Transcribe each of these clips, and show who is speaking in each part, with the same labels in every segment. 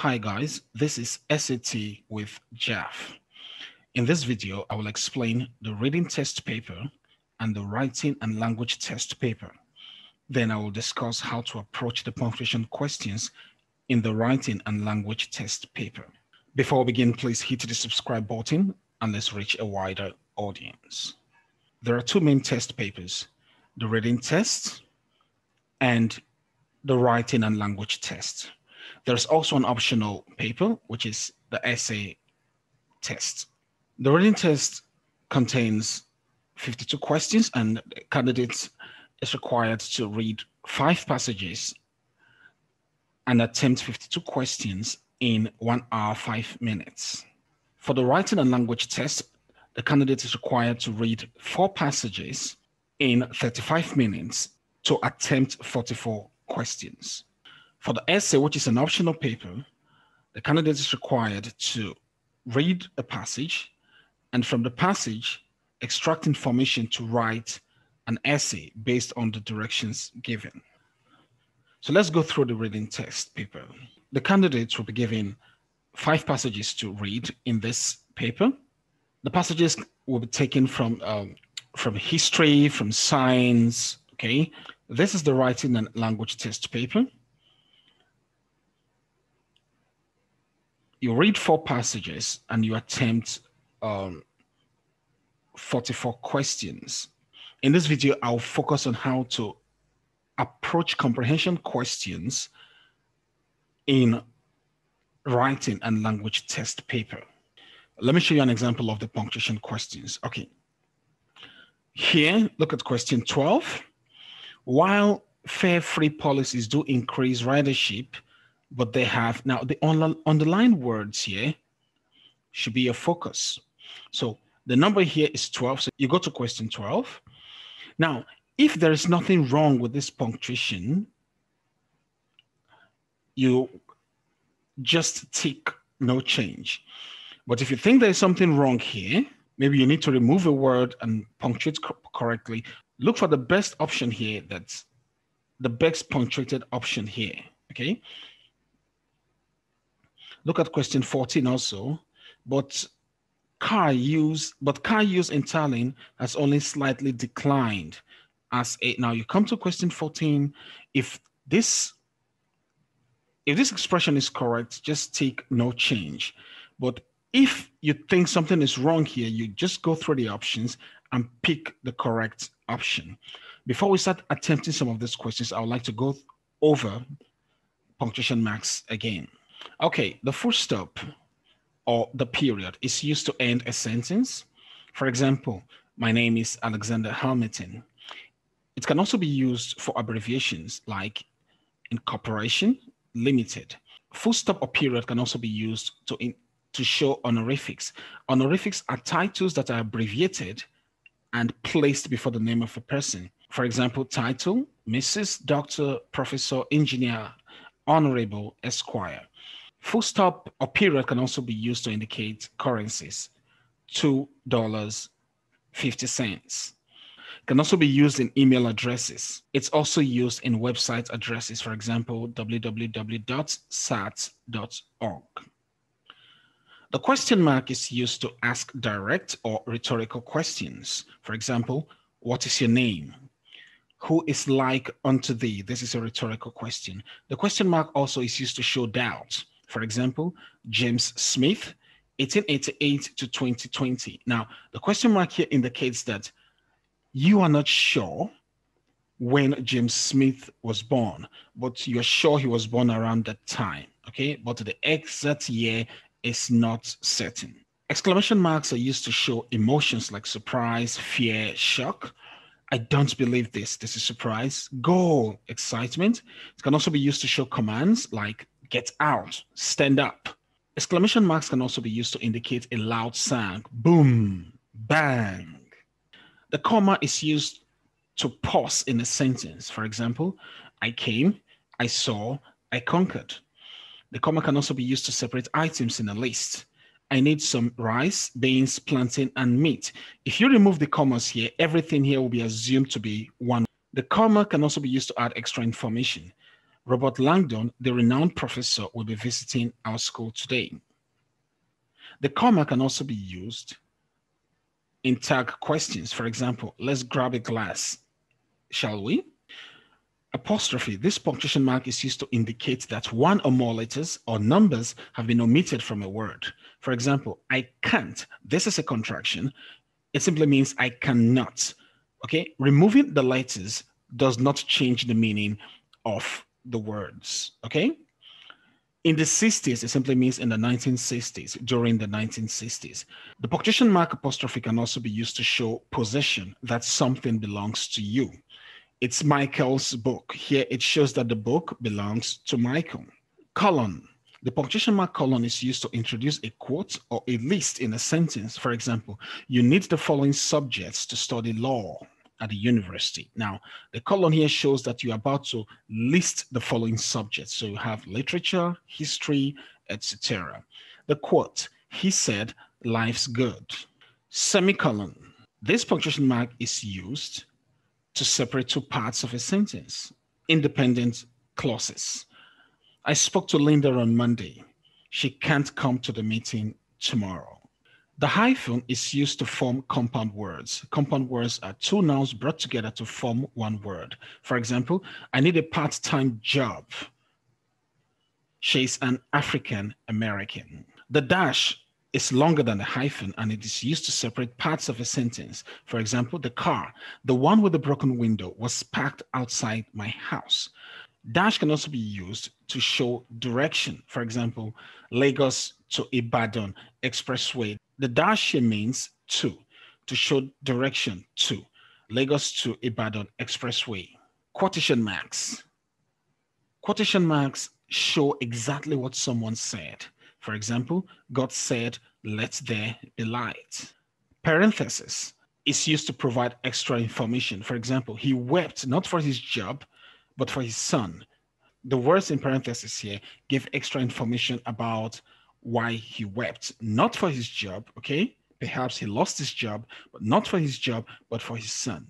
Speaker 1: Hi guys, this is SAT with Jeff. In this video, I will explain the reading test paper and the writing and language test paper. Then I will discuss how to approach the punctuation questions in the writing and language test paper. Before we begin, please hit the subscribe button and let's reach a wider audience. There are two main test papers, the reading test and the writing and language test. There's also an optional paper, which is the essay test. The reading test contains 52 questions and the candidate is required to read five passages and attempt 52 questions in one hour, five minutes. For the writing and language test, the candidate is required to read four passages in 35 minutes to attempt 44 questions. For the essay, which is an optional paper, the candidate is required to read a passage and from the passage, extract information to write an essay based on the directions given. So let's go through the reading test paper. The candidates will be given five passages to read in this paper. The passages will be taken from um, from history, from science. Okay, this is the writing and language test paper. You read four passages and you attempt um, 44 questions. In this video, I'll focus on how to approach comprehension questions in writing and language test paper. Let me show you an example of the punctuation questions. Okay. Here, look at question 12. While fare free policies do increase ridership, but they have now the underlined words here should be a focus. So the number here is 12. So you go to question 12. Now, if there is nothing wrong with this punctuation, you just tick no change. But if you think there's something wrong here, maybe you need to remove a word and punctuate co correctly. Look for the best option here. That's the best punctuated option here. Okay. Look at question 14 also. But car use, but car use in Tallinn has only slightly declined as a now you come to question 14. If this if this expression is correct, just take no change. But if you think something is wrong here, you just go through the options and pick the correct option. Before we start attempting some of these questions, I would like to go over punctuation marks again. Okay, the full stop or the period is used to end a sentence. For example, my name is Alexander Hamilton. It can also be used for abbreviations like incorporation, limited. Full stop or period can also be used to, in, to show honorifics. Honorifics are titles that are abbreviated and placed before the name of a person. For example, title, Mrs., Doctor, Professor, Engineer, Honorable, Esquire. Full stop or period can also be used to indicate currencies. $2.50. Can also be used in email addresses. It's also used in website addresses, for example, www.sat.org. The question mark is used to ask direct or rhetorical questions. For example, what is your name? Who is like unto thee? This is a rhetorical question. The question mark also is used to show doubt. For example, James Smith, 1888 to 2020. Now, the question mark here indicates that you are not sure when James Smith was born, but you're sure he was born around that time. Okay, but the exact year is not certain. Exclamation marks are used to show emotions like surprise, fear, shock. I don't believe this. This is surprise. Goal, excitement. It can also be used to show commands like get out, stand up. Exclamation marks can also be used to indicate a loud sound, boom, bang. The comma is used to pause in a sentence. For example, I came, I saw, I conquered. The comma can also be used to separate items in a list. I need some rice, beans, plantain, and meat. If you remove the commas here, everything here will be assumed to be one. The comma can also be used to add extra information. Robert Langdon, the renowned professor, will be visiting our school today. The comma can also be used in tag questions. For example, let's grab a glass, shall we? Apostrophe, this punctuation mark is used to indicate that one or more letters or numbers have been omitted from a word. For example, I can't, this is a contraction. It simply means I cannot. Okay, removing the letters does not change the meaning of the words. Okay, in the 60s, it simply means in the 1960s, during the 1960s. The punctuation mark apostrophe can also be used to show possession, that something belongs to you. It's Michael's book. Here it shows that the book belongs to Michael. Colon. The punctuation mark colon is used to introduce a quote or a list in a sentence. For example, you need the following subjects to study law at the university. Now, the colon here shows that you're about to list the following subjects. So you have literature, history, etc. The quote, he said, life's good. Semicolon. This punctuation mark is used to separate two parts of a sentence, independent clauses. I spoke to Linda on Monday. She can't come to the meeting tomorrow. The hyphen is used to form compound words. Compound words are two nouns brought together to form one word. For example, I need a part-time job. She's an African American. The dash is longer than the hyphen and it is used to separate parts of a sentence. For example, the car, the one with the broken window, was parked outside my house. Dash can also be used to show direction. For example, Lagos to Ibadan Expressway the dash here means to, to show direction to. Lagos to Ibadan Expressway. Quotation marks. Quotation marks show exactly what someone said. For example, God said, let there be light. Parenthesis is used to provide extra information. For example, he wept not for his job, but for his son. The words in parenthesis here give extra information about why he wept, not for his job, okay? Perhaps he lost his job, but not for his job, but for his son.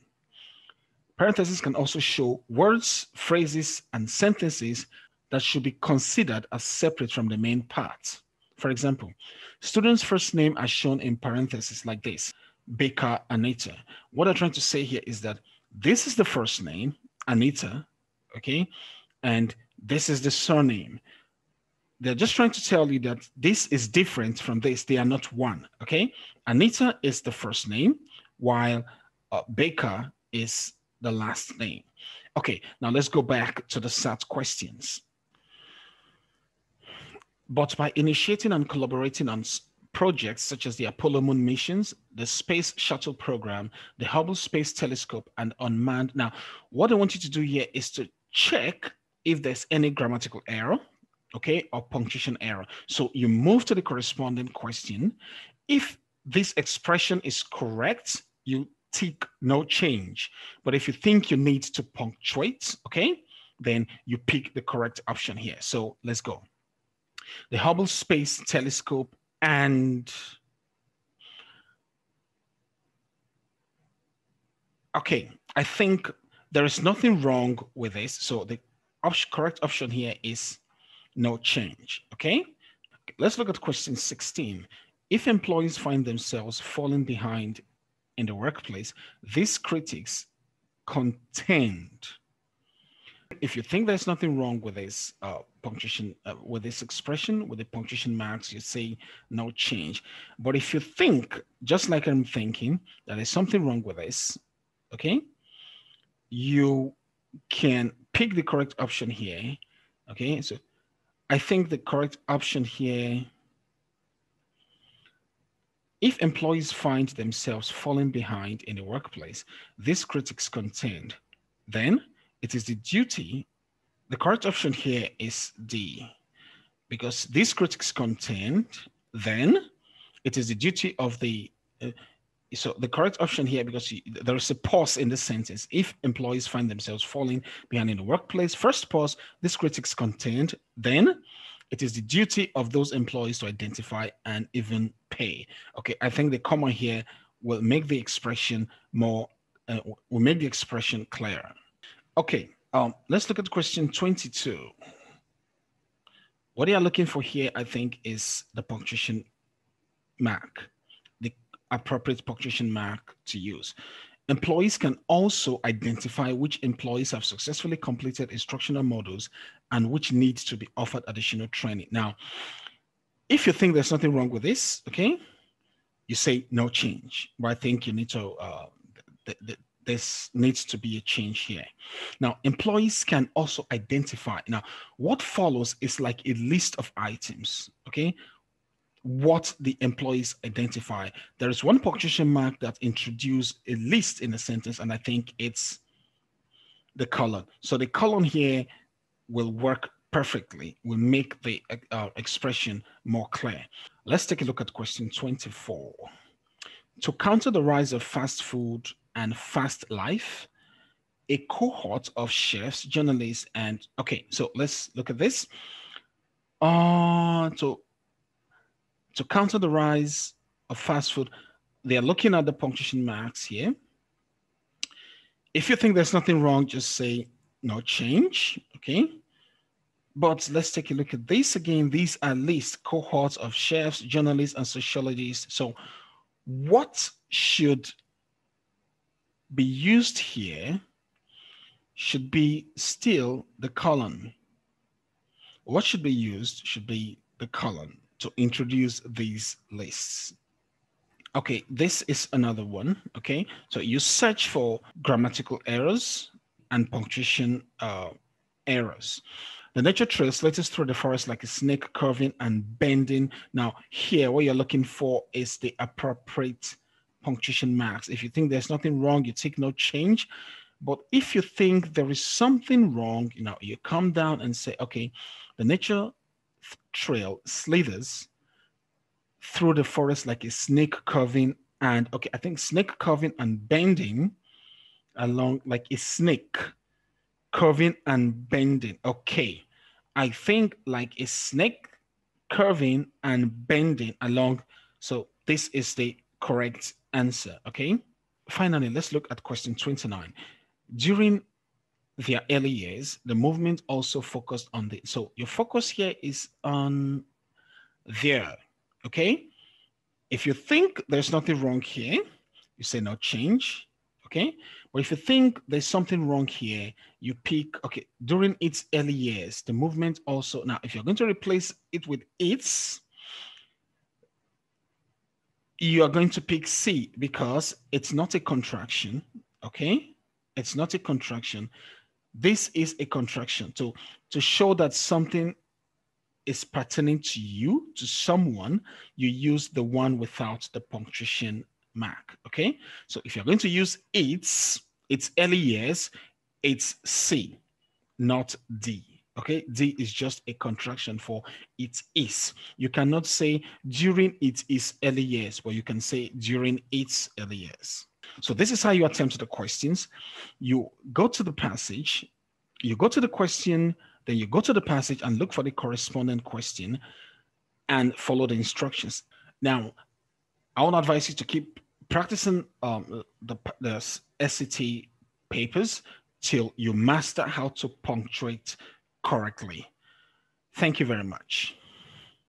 Speaker 1: Parentheses can also show words, phrases, and sentences that should be considered as separate from the main part. For example, student's first name are shown in parentheses like this, Baker Anita. What I'm trying to say here is that this is the first name, Anita, okay? And this is the surname, they're just trying to tell you that this is different from this. They are not one. Okay. Anita is the first name, while uh, Baker is the last name. Okay. Now let's go back to the SAT questions. But by initiating and collaborating on projects such as the Apollo moon missions, the Space Shuttle program, the Hubble Space Telescope, and unmanned. Now, what I want you to do here is to check if there's any grammatical error okay, or punctuation error. So you move to the corresponding question. If this expression is correct, you tick no change. But if you think you need to punctuate, okay, then you pick the correct option here. So let's go. The Hubble Space Telescope and okay, I think there is nothing wrong with this. So the op correct option here is no change. Okay? Let's look at question 16. If employees find themselves falling behind in the workplace, these critics contend. If you think there's nothing wrong with this uh, punctuation, uh, with this expression, with the punctuation marks, you say no change. But if you think, just like I'm thinking, that there's something wrong with this, okay, you can pick the correct option here. Okay, so I think the correct option here, if employees find themselves falling behind in the workplace, these critics contend, then it is the duty, the correct option here is D, because these critics contend, then it is the duty of the uh, so the correct option here, because there is a pause in the sentence. If employees find themselves falling behind in the workplace, first pause, this critics contained, then it is the duty of those employees to identify and even pay. Okay, I think the comma here will make the expression more, uh, will make the expression clearer. Okay, Um, let's look at question 22. What you are looking for here, I think, is the punctuation mark, appropriate punctuation mark to use. Employees can also identify which employees have successfully completed instructional modules and which needs to be offered additional training. Now, if you think there's nothing wrong with this, okay, you say no change. But I think you need to, uh, th th this needs to be a change here. Now, employees can also identify. Now, what follows is like a list of items, okay? What the employees identify. There is one punctuation mark that introduces a list in a sentence, and I think it's the colon. So the colon here will work perfectly, will make the uh, expression more clear. Let's take a look at question 24. To counter the rise of fast food and fast life, a cohort of chefs, journalists, and okay, so let's look at this. Uh, so to counter the rise of fast food, they are looking at the punctuation marks here. If you think there's nothing wrong, just say no change, okay? But let's take a look at this again. These are least cohorts of chefs, journalists, and sociologists. So what should be used here should be still the colon. What should be used should be the colon to introduce these lists. Okay, this is another one. Okay, so you search for grammatical errors and punctuation uh, errors. The nature trail slices through the forest like a snake curving and bending. Now, here, what you're looking for is the appropriate punctuation marks. If you think there's nothing wrong, you take no change. But if you think there is something wrong, you know, you come down and say, okay, the nature trail slithers through the forest like a snake curving and okay, I think snake curving and bending along like a snake curving and bending. Okay. I think like a snake curving and bending along. So this is the correct answer. Okay. Finally, let's look at question 29. During their early years, the movement also focused on the, so your focus here is on there, okay? If you think there's nothing wrong here, you say no change, okay? But if you think there's something wrong here, you pick, okay, during its early years, the movement also, now if you're going to replace it with its, you are going to pick C because it's not a contraction, okay? It's not a contraction. This is a contraction. So to show that something is pertaining to you, to someone, you use the one without the punctuation mark. Okay. So if you're going to use its, its early years, it's C, not D. Okay, D is just a contraction for it is. You cannot say during it is early years, but you can say during its early years. So this is how you attempt the questions. You go to the passage, you go to the question, then you go to the passage and look for the corresponding question and follow the instructions. Now, I to advise you to keep practicing um, the, the SAT papers till you master how to punctuate correctly. Thank you very much.